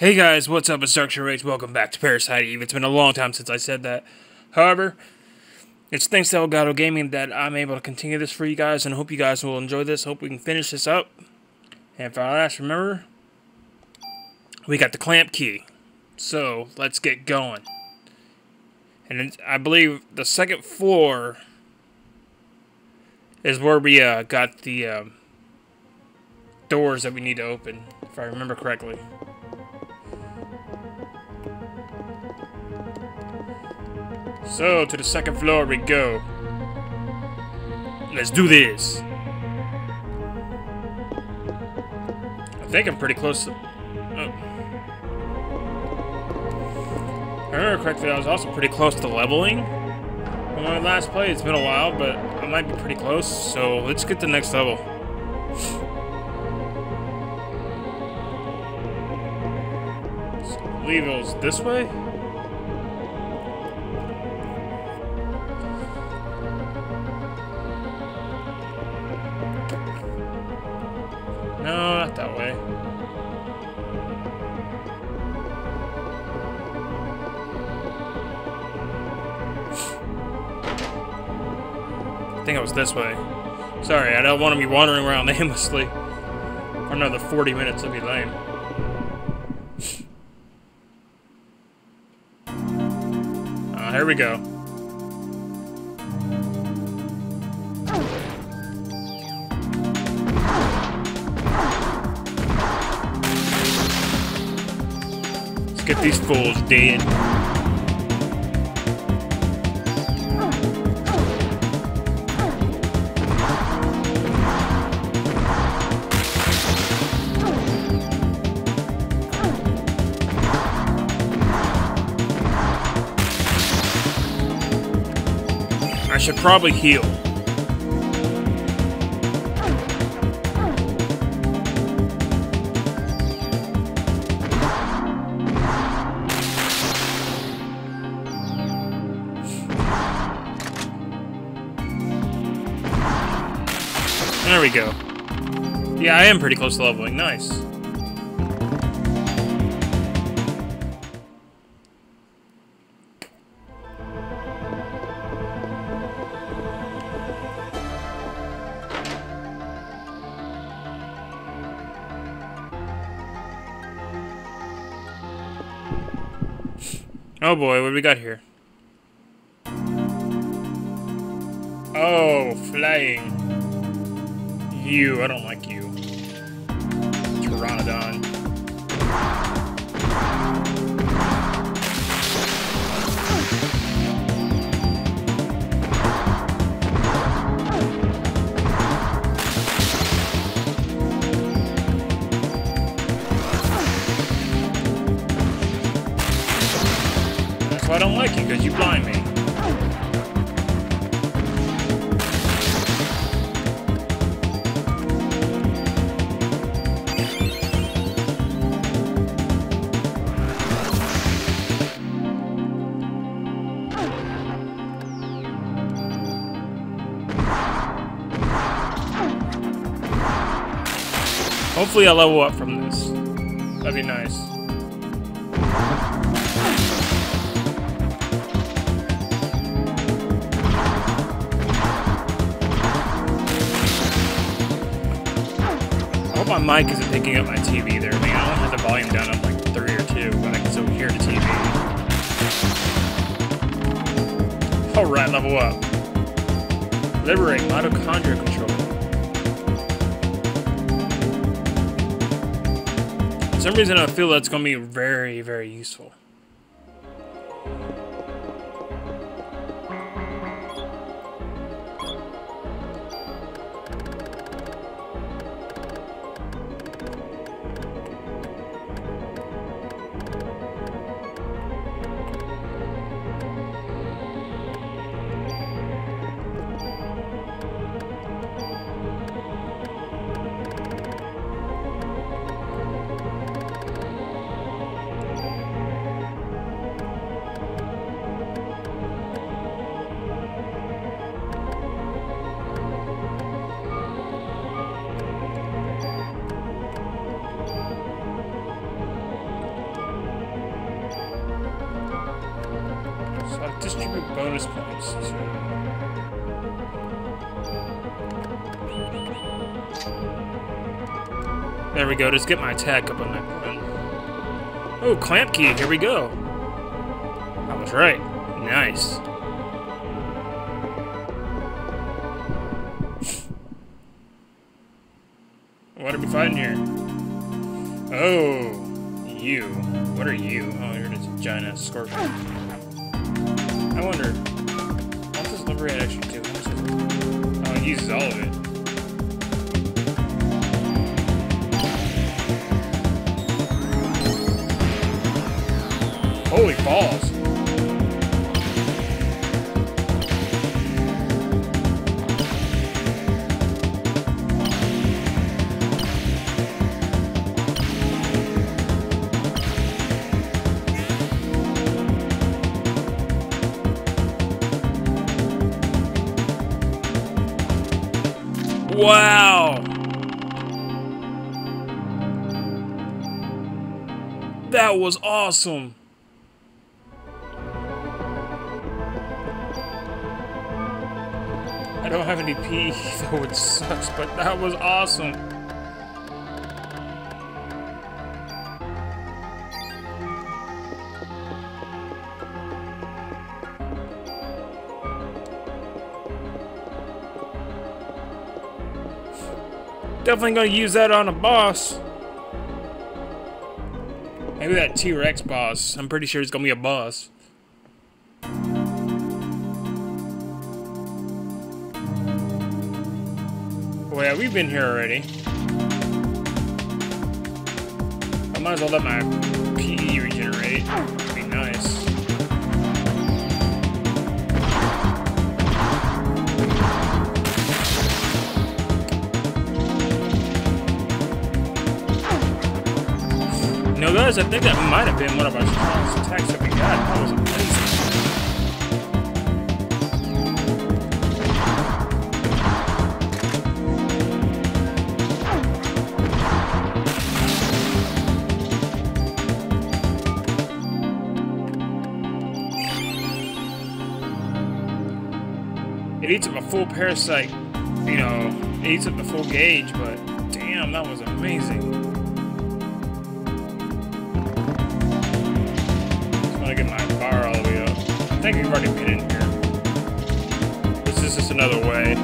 Hey guys, what's up? It's DarkShadowRage. Welcome back to Parasite Eve. It's been a long time since I said that. However, it's thanks to Elgato Gaming that I'm able to continue this for you guys, and I hope you guys will enjoy this. Hope we can finish this up. And for our last, remember, we got the Klamp key. So let's get going. And I believe the second floor is where we uh, got the um, doors that we need to open, if I remember correctly. So, to the second floor we go. Let's do this. I think I'm pretty close to... Oh. I remember correctly, I was also pretty close to leveling. When I last played, it's been a while, but I might be pretty close, so let's get the next level. So, leave those this way? Think it was this way. Sorry, I don't want to be wandering around aimlessly for another 40 minutes. That'd be lame. Uh, here we go. Let's get these fools dead. Probably heal. There we go. Yeah, I am pretty close to leveling. Nice. Oh boy, what do we got here? Oh, flying. You, I don't like like you, because you blind me. Hopefully I'll level up from this. That'd be nice. Mic isn't picking up my TV there. I mean, I only have the volume down on like 3 or 2, but I can still hear the TV. Alright, level up. Liberate mitochondria control. For some reason, I feel that's going to be very, very useful. There we go, just get my attack up on that. Oh, Klamp key, here we go. I was right. Nice. what are we fighting here? Oh, you. What are you? Oh, you're just a giant ass scorpion. I wonder, what's this Liberate actually do? Oh, it uh, uses all of it. Holy balls. Wow! That was awesome! pee, though it sucks, but that was awesome! Definitely gonna use that on a boss. Maybe that T-Rex boss. I'm pretty sure he's gonna be a boss. Oh yeah, we've been here already. I might as well let my PE regenerate. Be nice. Know, guys, I think that might have been one of our strongest attacks that we got. Eats up a full parasite, you know, eats up the full gauge, but damn, that was amazing. Just want to get my bar all the way up. I think we've already been in here. This is just another way.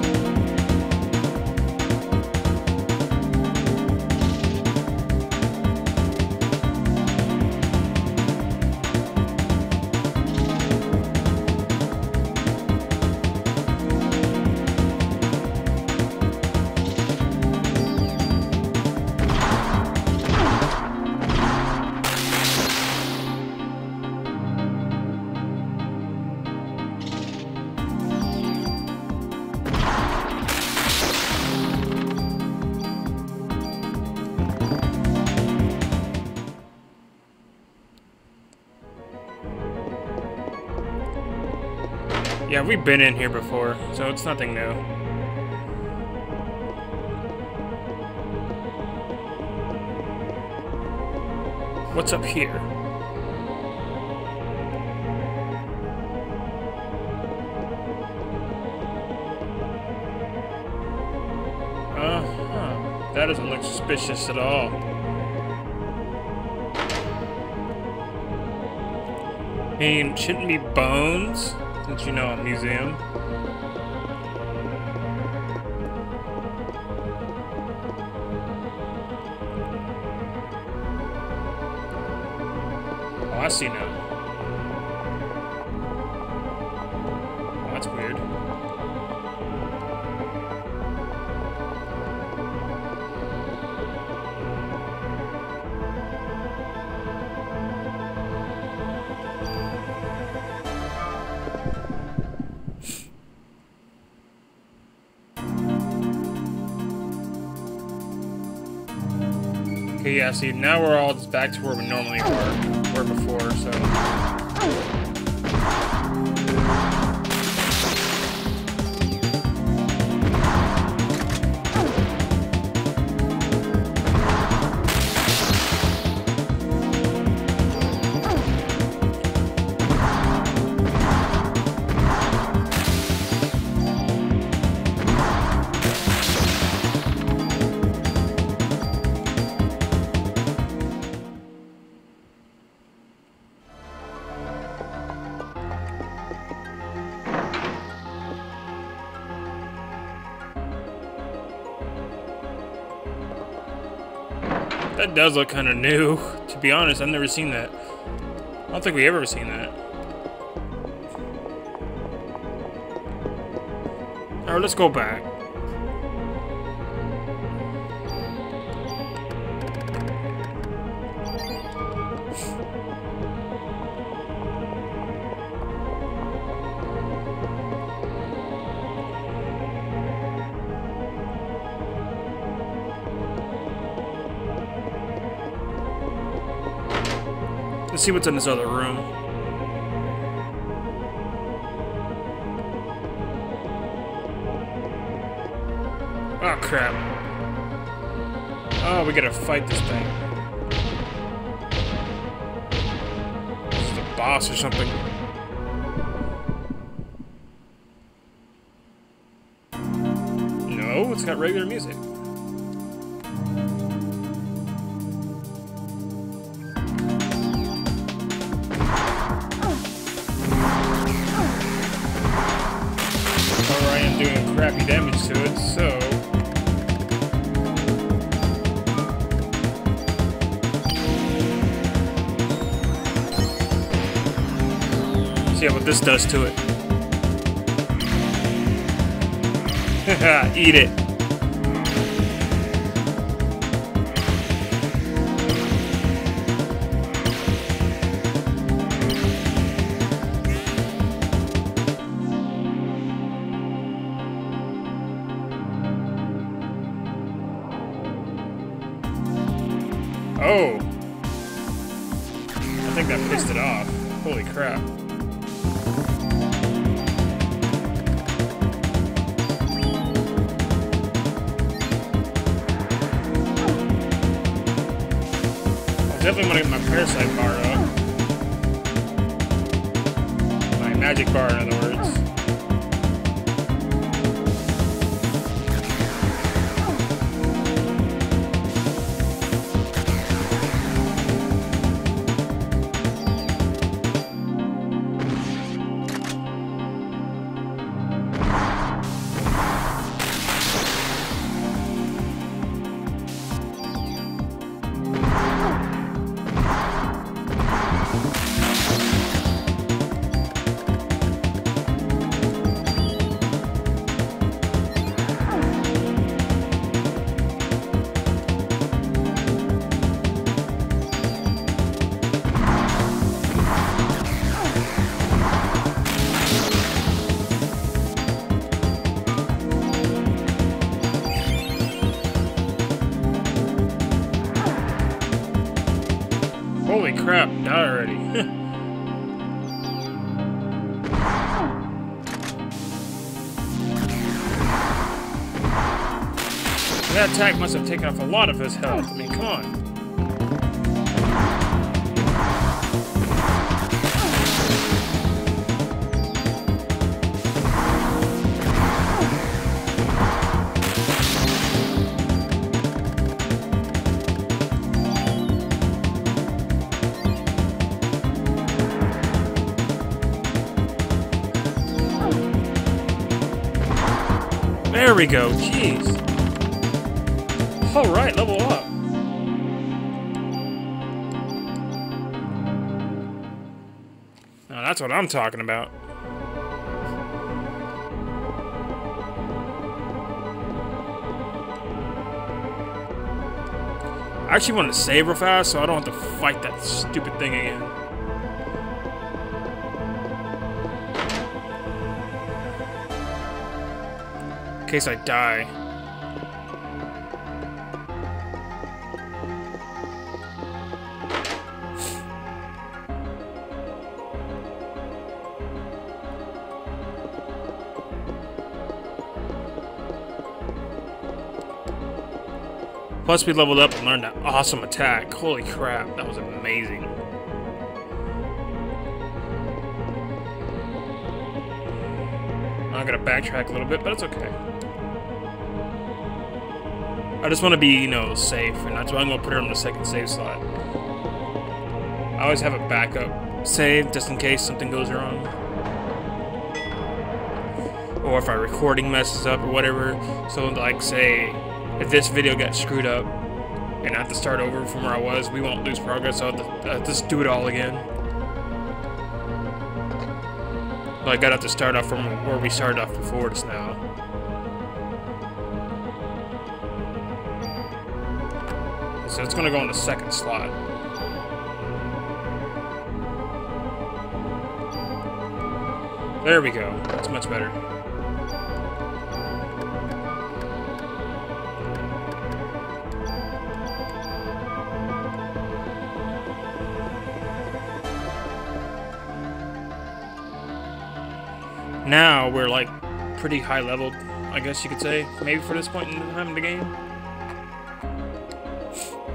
We've been in here before, so it's nothing new. What's up here? Uh-huh. That doesn't look suspicious at all. I mean, shouldn't be bones, since you know a museum. Oh, I see now. Yeah, see, now we're all just back to where we normally were, were before, so... does look kind of new. To be honest, I've never seen that. I don't think we ever seen that. Alright, let's go back. See what's in this other room. Oh, crap. Oh, we gotta fight this thing. This is the boss or something. No, it's got regular music. This does to it. Eat it. Definitely want to get my parasite bar up. My magic bar, that attack must have taken off a lot of his health. I mean, come on. There we go, jeez. Alright, level up. Now that's what I'm talking about. I actually want to save real fast so I don't have to fight that stupid thing again. in case I die. Plus we leveled up and learned an awesome attack. Holy crap, that was amazing. I'm gonna backtrack a little bit, but it's okay. I just want to be, you know, safe, and that's why I'm to put her on the second save slot. I always have a backup save, just in case something goes wrong. Or if our recording messes up or whatever. So, like, say, if this video got screwed up, and I have to start over from where I was, we won't lose progress. I'll just do it all again. Like I'd have to start off from where we started off before just now. So it's gonna go in the second slot. There we go. That's much better. Now we're like pretty high leveled, I guess you could say, maybe for this point in time the game.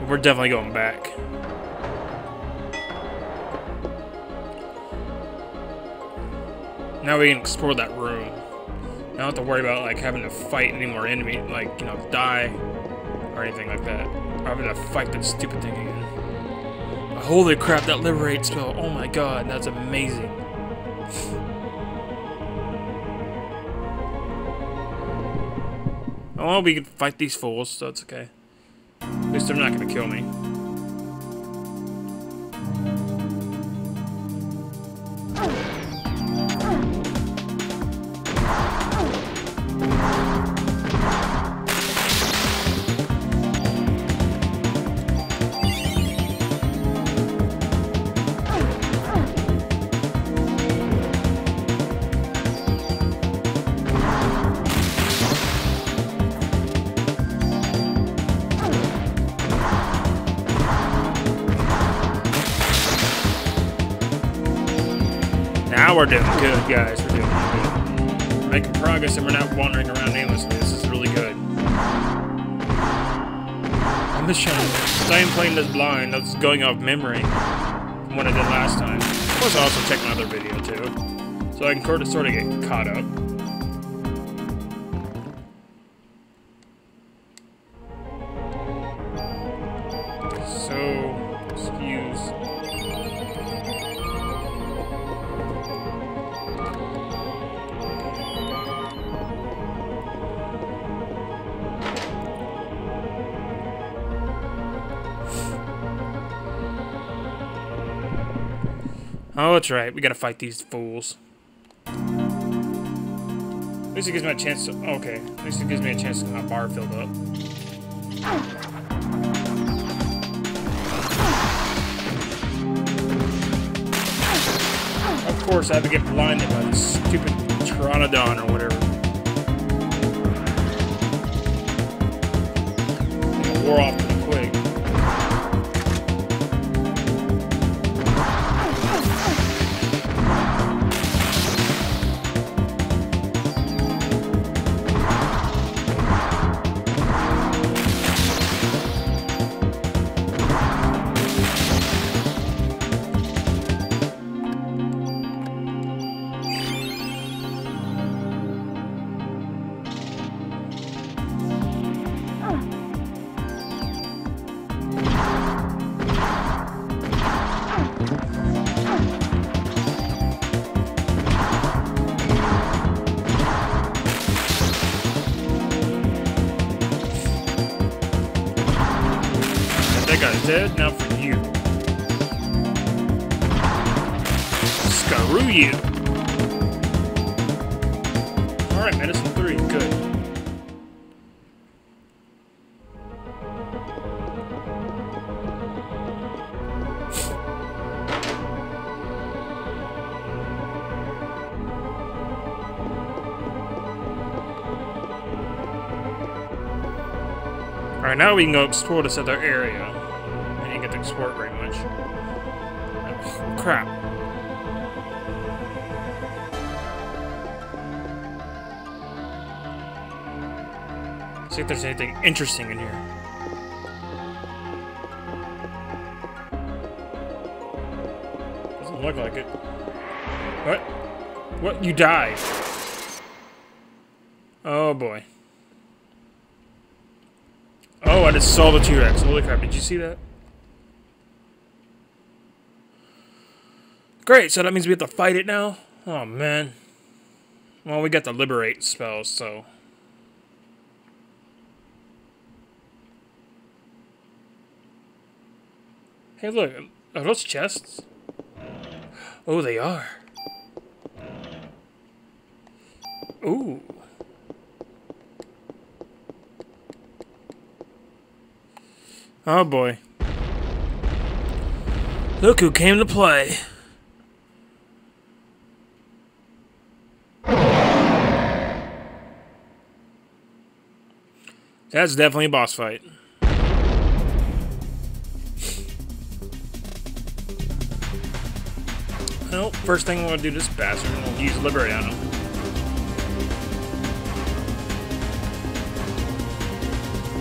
We're definitely going back. Now we can explore that room. I don't have to worry about like having to fight any more enemy, like, you know, die or anything like that. Or having to fight that stupid thing again. Holy crap, that liberate spell. Oh my god, that's amazing. Oh, we can fight these fools, so it's okay. At least they're not gonna kill me. Now we're doing good, guys. We're doing good. We're making progress and we're not wandering around aimlessly. This is really good. I'm just trying to... I am playing this blind. That's going off memory from what I did last time. Plus, I also checked my other video, too. So I can of, sort of get caught up. Right. We gotta fight these fools. At least it gives me a chance to... Okay. At least it gives me a chance to get my bar filled up. Of course, I have to get blinded by this stupid Pteranodon or whatever. Wore off That guy's dead. Now for you. Screw you. Alright, medicine 3. Good. Alright, now we can go explore this other area. It very much. Crap. See if there's anything interesting in here. Doesn't look like it. What? What? You died. Oh boy. Oh, I just saw the T-Rex. Holy crap, did you see that? Great, so that means we have to fight it now? Oh, man. Well, we got the Liberate spells, so... Hey, look. Are those chests? Oh, they are. Ooh. Oh boy. Look who came to play. That's definitely a boss fight. Well, first thing I want to do this bastard, we'll use Liberate on him.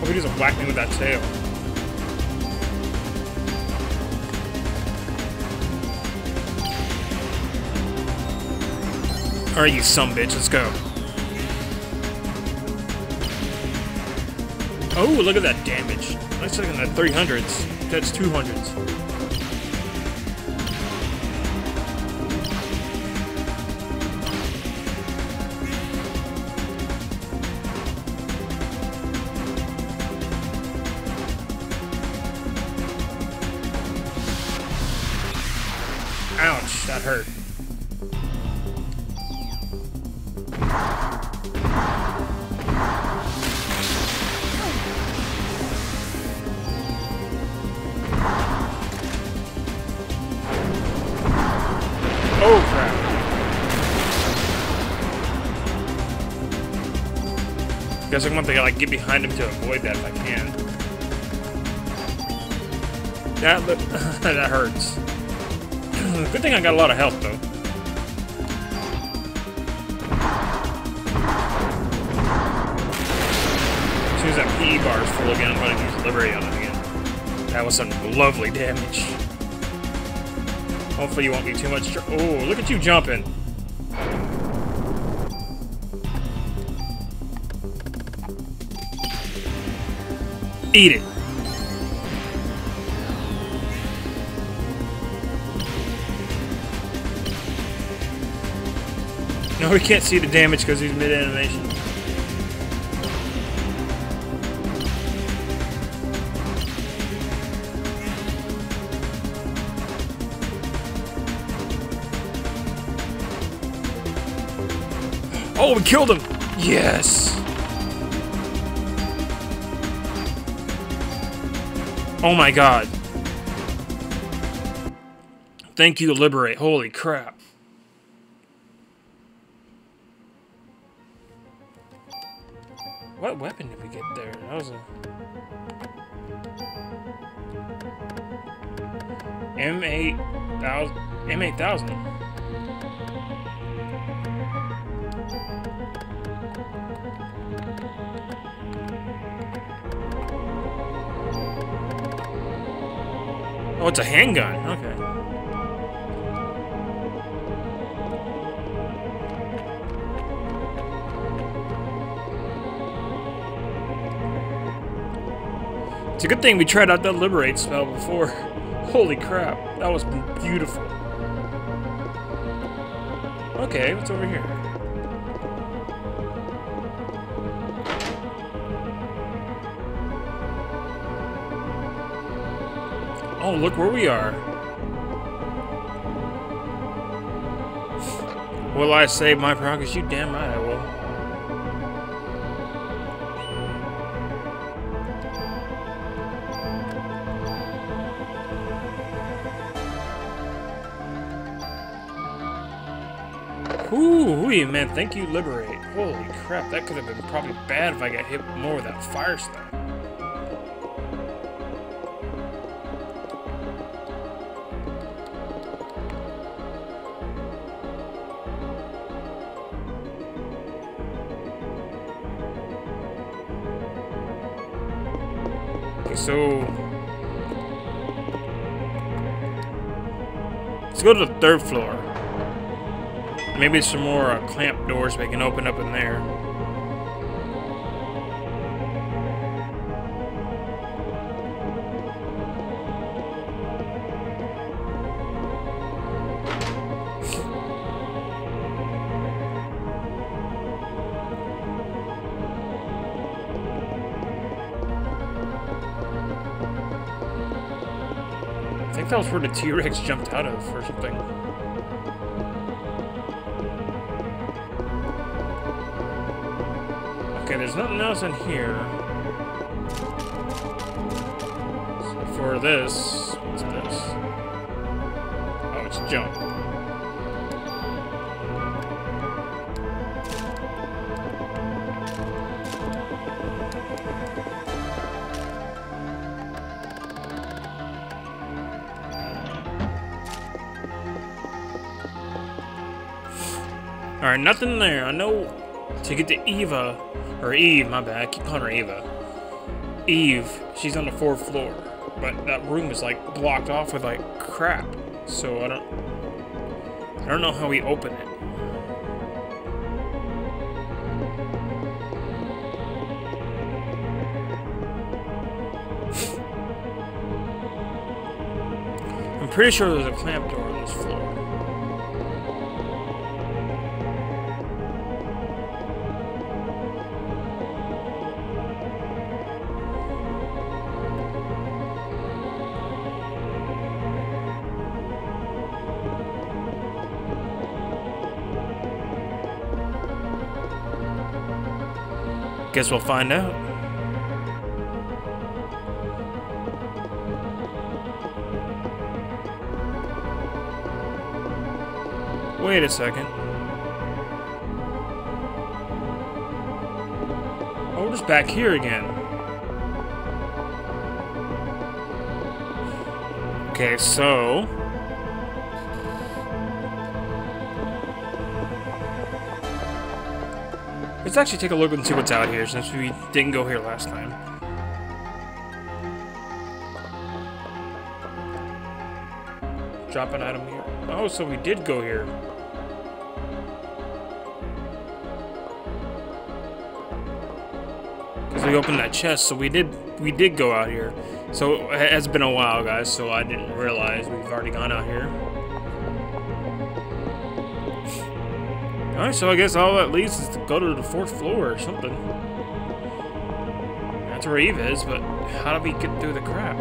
Hope he doesn't whack me with that tail. Alright, you some bitch, let's go. Oh, look at that damage. That's like in the 300s. That's 200s. Like get behind him to avoid that if I can. That that hurts. Good thing I got a lot of health though. As soon as that P bar is full again, I'm gonna use Liberate on it again. That was some lovely damage. Hopefully you won't be too much. Oh, look at you jumping. Eat it. No, we can't see the damage because he's mid-animation. Oh, we killed him! Yes! Oh my god. Thank you, Liberate. Holy crap. What weapon did we get there? That was a... M8000... M8000. It's a handgun. Okay. It's a good thing we tried out that Liberate spell before. Holy crap, that was beautiful. Okay, what's over here? Oh, look where we are. Will I save my progress? You damn right I will. Ooh, man, thank you, Liberate. Holy crap, that could have been probably bad if I got hit more with that fire stuff. So... Let's go to the third floor. Maybe some more uh, Klamp doors we can open up in there. Was where the T-Rex jumped out of or something. Okay, there's nothing else in here. So for this, what's this? Oh, it's jump. Alright, nothing there. I know to get to Eva, or Eve, my bad, I keep calling her Eva. Eve, she's on the fourth floor, but that room is like blocked off with like crap. So I don't, I don't know how we open it. I'm pretty sure there's a Klamp door Guess we'll find out. Wait a second. Oh, we're just back here again. Okay, so... Let's actually take a look and see what's out here, since we didn't go here last time. Drop an item here. Oh, so we did go here. Because we opened that chest, so we did we did go out here. So it has been a while, guys, so I didn't realize we've already gone out here. Alright, so I guess all that leads is to go to the fourth floor or something. That's where Eve is, but how do we get through the crap?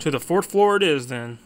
To the fourth floor it is, then.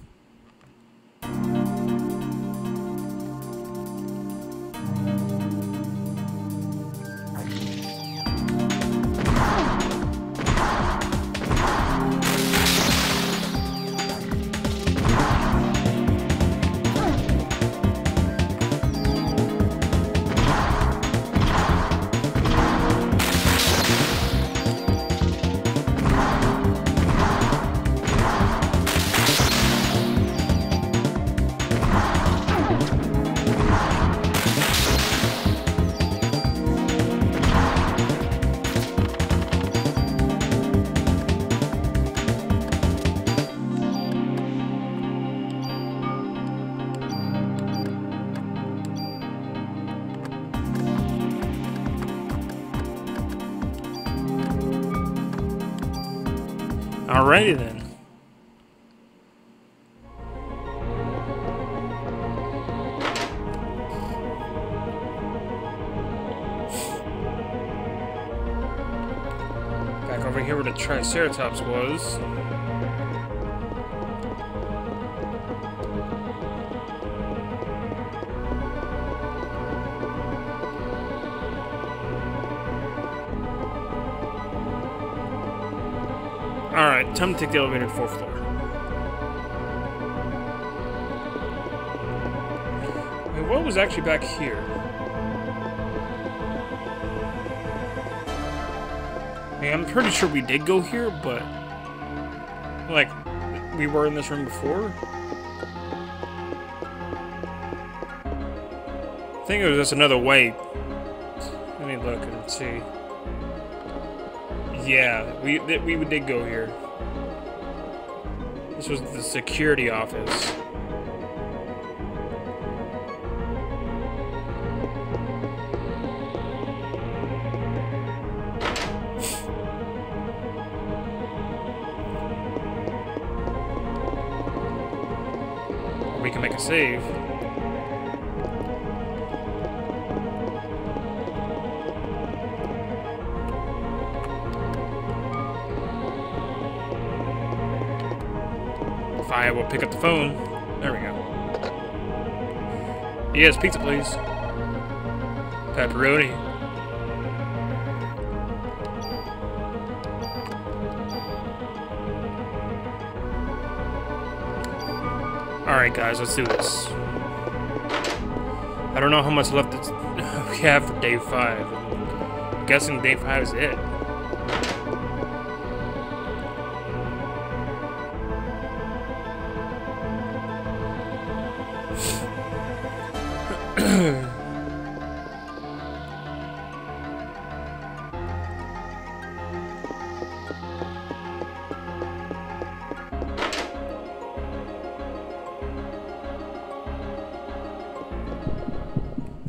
Alrighty then. Back over here where the Triceratops was. Alright, time to take the elevator to fourth floor. Wait, what was actually back here? Mean, I'm pretty sure we did go here, but... Like, we were in this room before? I think it was just another way. Let me look and see. Yeah, we we did go here. This was the security office. If I will pick up the phone. There we go. Yes, pizza, please. Pepperoni. Alright, guys, let's do this. I don't know how much left we have for day 5. I'm guessing day 5 is it.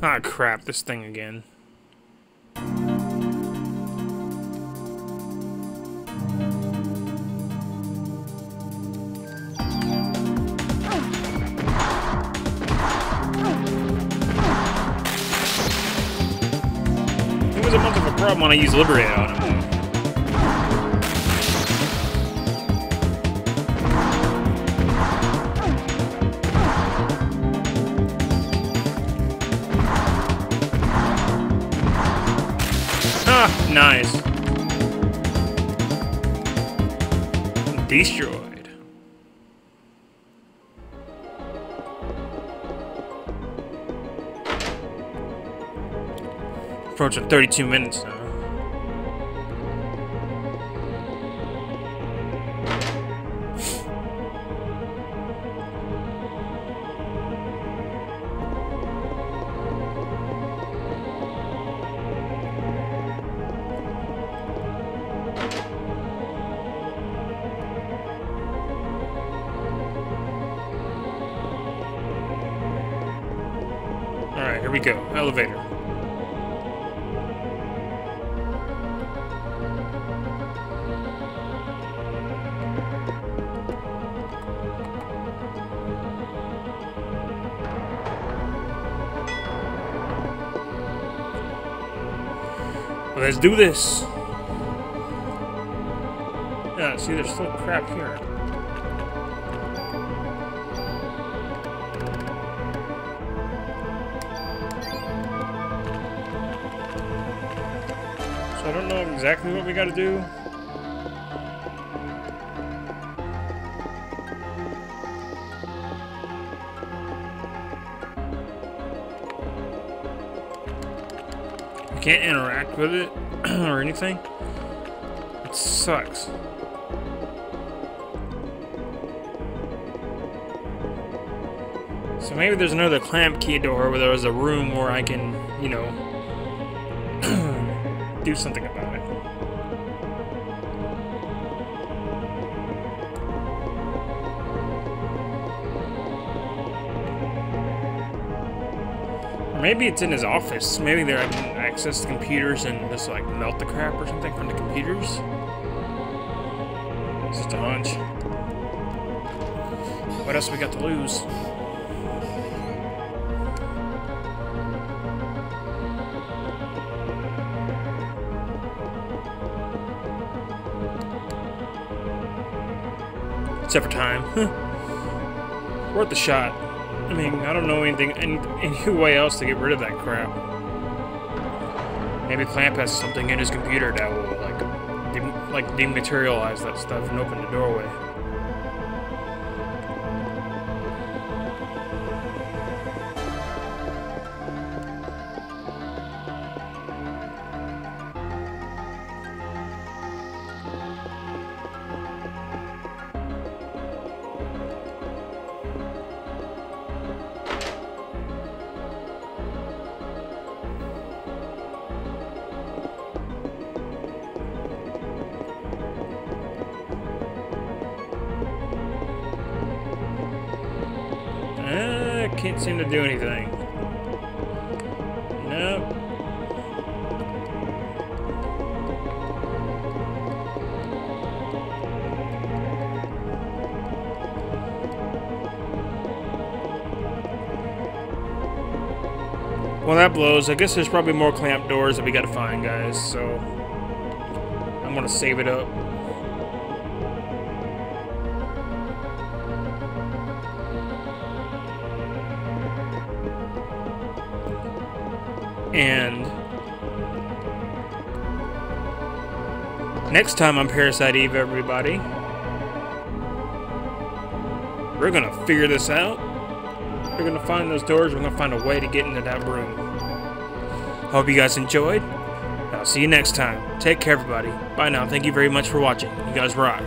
Ah, crap, this thing again. Problem when I use Liberate on him. Ah, nice. Destroyed. Approaching 32 minutes now. Let's do this. Yeah, see, there's still crap here. So I don't know exactly what we gotta do. Can't interact with it or anything. It sucks. So maybe there's another Klamp key door where there's a room where I can, you know, do something about it. Maybe it's in his office. Maybe there I can access the computers and just like melt the crap or something from the computers. It's just a hunch. What else we got to lose? Except for time. Worth the shot. I mean, I don't know anything, any, any way else to get rid of that crap. Maybe Klamp has something in his computer that will, like, like dematerialize that stuff and open the doorway. Can't seem to do anything. Nope. Well, that blows. I guess there's probably more Klamp doors that we gotta find, guys, so... I'm gonna save it up. And next time on Parasite Eve, everybody, we're gonna figure this out. We're gonna find those doors. We're gonna find a way to get into that room. Hope you guys enjoyed. I'll see you next time. Take care, everybody. Bye now. Thank you very much for watching. You guys rock.